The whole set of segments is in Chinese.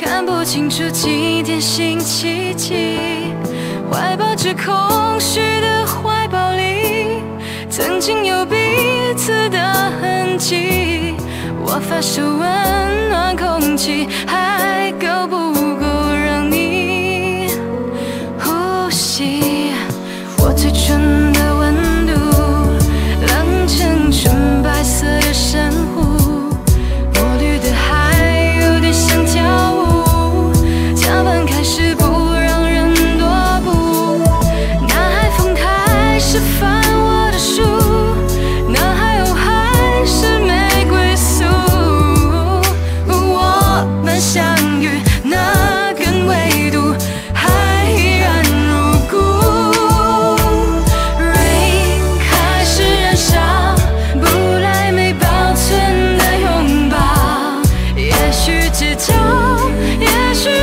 看不清楚几点星期几，怀抱着空虚的怀抱里，曾经有彼此的痕迹。我发誓温暖空气还够不？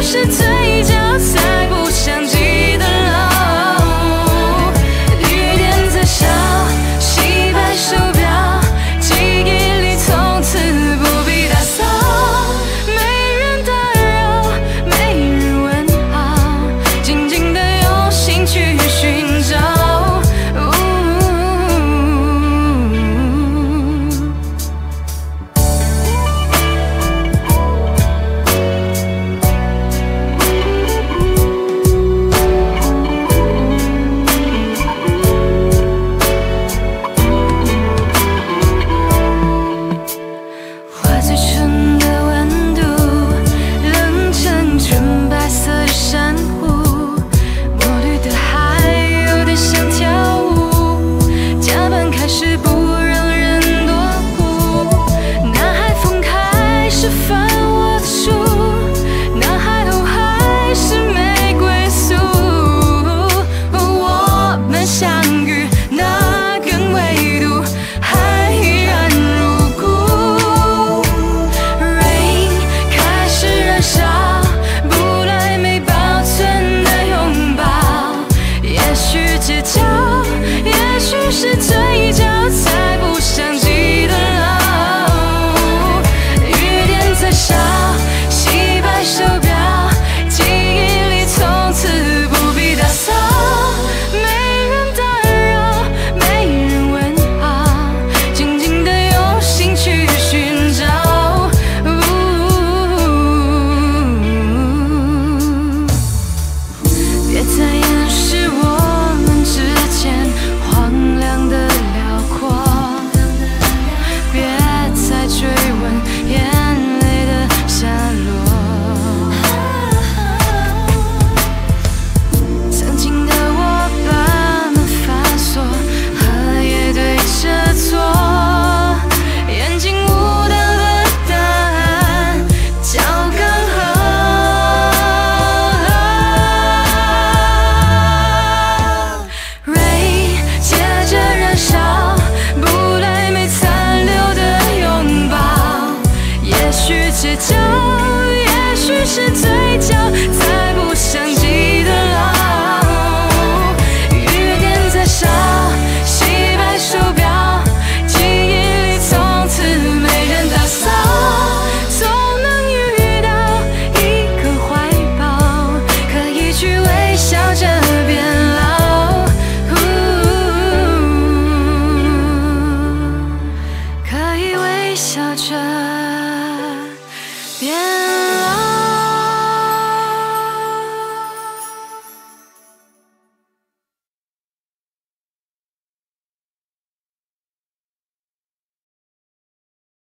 是最这酒也许是醉酒，才不想记得哦。雨点在笑，洗白手表，记忆里从此没人打扫，总能遇到一个怀抱，可以去微笑着变老。可以微笑着。Yeah.